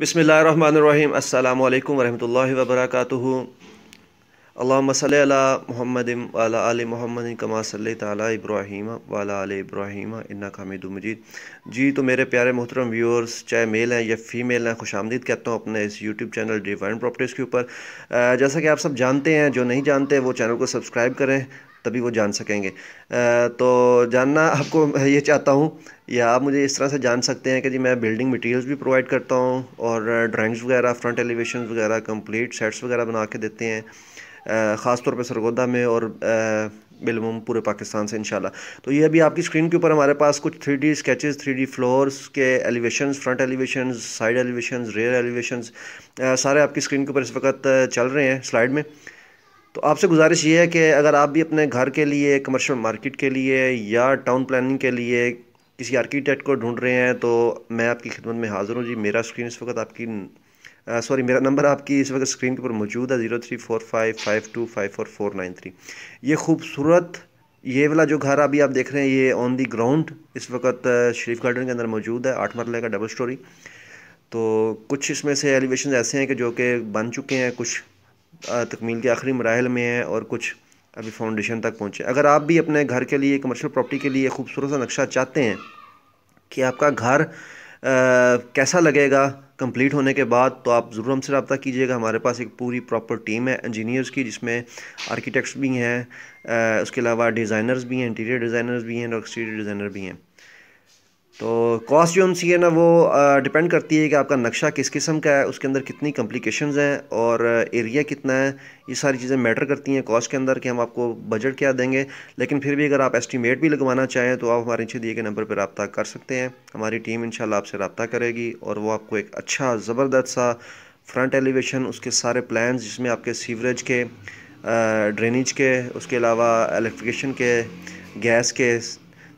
بسم اللہ الرحمن الرحیم۔ السلام علیکم ورحمۃ اللہ وبرکاتہ۔ اللہم صلی علی محمد وعلی آل محمد کما صلی تعالی ابراہیم وعلی آل ابراہیم انکا حمید مجید۔ جی تو میرے پیارے محترم ویورز، چاہے میل ہیں یا فیمیل ہیں، خوش آمدید کہتا ہوں اپنے اس یوٹیوب چینل ڈیوائن پراپرٹیز کے اوپر۔ جیسا کہ آپ سب جانتے ہیں، جو نہیں جانتے، وہ چینل کو سبسکرائب کریں۔ تبھی وہ جان سکیں گے۔ تو جاننا آپ کو یہ چاہتا ہوں، یا آپ مجھے اس طرح سے جان سکتے ہیں کہ جی میں بلڈنگ مٹیریلز بھی پرووائڈ کرتا ہوں اور ڈرائنگز وغیرہ فرنٹ ایلیویشنز وغیرہ کمپلیٹ سیٹس وغیرہ بنا کے دیتے ہیں خاص طور پہ سرگودہ میں اور بالعموم پورے پاکستان سے انشاءاللہ۔ تو یہ ابھی آپ کی اسکرین کے اوپر ہمارے پاس کچھ three D sketches three D floors کے elevations front elevations side elevations rear elevations سارے آپ کی اسکرین کے اوپر اس وقت چل رہے ہیں سلائڈ میں۔ تو آپ سے گزارش یہ ہے کہ اگر آپ بھی اپنے گھر کے لیے کمرشل مارکیٹ کے لیے یا ٹاؤن پلاننگ کے لیے کسی آرکیٹیکٹ کو ڈھونڈ رہے ہیں، تو میں آپ کی خدمت میں حاضر ہوں۔ جی میرا اسکرین اس وقت آپ کی سوری میرا نمبر آپ کی اس وقت اسکرین کے اوپر موجود ہے zero three four five five two five four four nine three یہ خوبصورت، یہ والا جو گھر ابھی آپ دیکھ رہے ہیں، یہ آن دی گراؤنڈ اس وقت شریف گارڈن کے اندر موجود ہے، آٹھ مرلے کا ڈبل سٹوری تو کچھ اس میں سے ایلیویشنز ایسے ہیں کہ جو کہ بن چکے ہیں، کچھ تکمیل کے آخری مراحل میں ہیں اور کچھ ابھی فاؤنڈیشن تک پہنچے۔ اگر آپ بھی اپنے گھر کے لیے کمرشل پراپرٹی کے لیے خوبصورت سا نقشہ چاہتے ہیں کہ آپ کا گھر کیسا لگے گا کمپلیٹ ہونے کے بعد، تو آپ ضرور ہم سے رابطہ کیجیے گا۔ ہمارے پاس ایک پوری پراپر ٹیم ہے انجینئرز کی، جس میں آرکیٹیکٹس بھی ہیں اس کے علاوہ ڈیزائنرز بھی ہیں انٹیریئر ڈیزائنرز بھی ہیں اور ایکسٹیریئر ڈیزائنر بھی ہیں۔ تو کاسٹ جو سی ہے نا وہ ڈپینڈ کرتی ہے کہ آپ کا نقشہ کس قسم کا ہے، اس کے اندر کتنی کمپلیکیشنز ہیں اور ایریا کتنا ہے، یہ ساری چیزیں میٹر کرتی ہیں کاسٹ کے اندر کہ ہم آپ کو بجٹ کیا دیں گے۔ لیکن پھر بھی اگر آپ اسٹیمیٹ بھی لگوانا چاہیں تو آپ ہمارے نیچے دیے گئے نمبر پہ رابطہ کر سکتے ہیں۔ ہماری ٹیم انشاءاللہ آپ سے رابطہ کرے گی اور وہ آپ کو ایک اچھا زبردست سا فرنٹ ایلیویشن اس کے سارے پلانز جس میں آپ کے سیوریج کے ڈرینیج کے، اس کے علاوہ الیکٹریکیشن کے گیس کے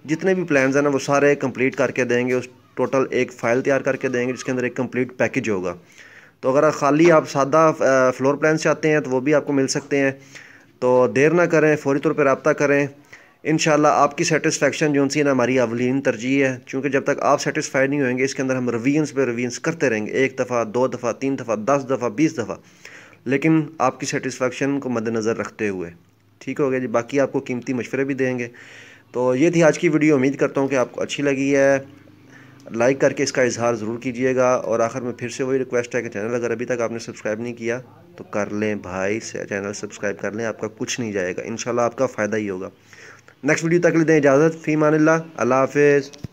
جتنے بھی پلانز ہیں نا، وہ سارے کمپلیٹ کر کے دیں گے، اس ٹوٹل ایک فائل تیار کر کے دیں گے، جس کے اندر ایک کمپلیٹ پیکج ہوگا۔ تو اگر خالی آپ سادہ فلور پلانس چاہتے ہیں، تو وہ بھی آپ کو مل سکتے ہیں۔ تو دیر نہ کریں، فوری طور پہ رابطہ کریں۔ انشاءاللہ آپ کی سیٹسفیکشن جو سی نا، ہماری اولین ترجیح ہے۔ چونکہ جب تک آپ سیٹسفائی نہیں ہوئیں گے، اس کے اندر ہم روینس پہ روینس کرتے رہیں گے۔ ایک دفعہ، دو دفعہ، تین دفعہ، دس دفعہ، بیس دفعہ۔ لیکن آپ کی سیٹسفیکشن کو مد نظر رکھتے ہوئے۔ ٹھیک ہو گیا جی؟ باقی آپ کو قیمتی مشورے بھی دیں گے۔ تو یہ تھی آج کی ویڈیو۔ امید کرتا ہوں کہ آپ کو اچھی لگی ہے۔ لائک کر کے اس کا اظہار ضرور کیجیے گا۔ اور آخر میں پھر سے وہی ریکویسٹ ہے کہ چینل اگر ابھی تک آپ نے سبسکرائب نہیں کیا تو کر لیں بھائی سے چینل سبسکرائب کر لیں۔ آپ کا کچھ نہیں جائے گا۔ انشاءاللہ آپ کا فائدہ ہی ہوگا۔ نیکسٹ ویڈیو تک لے دیں اجازت۔ فی مان اللہ۔ اللہ حافظ۔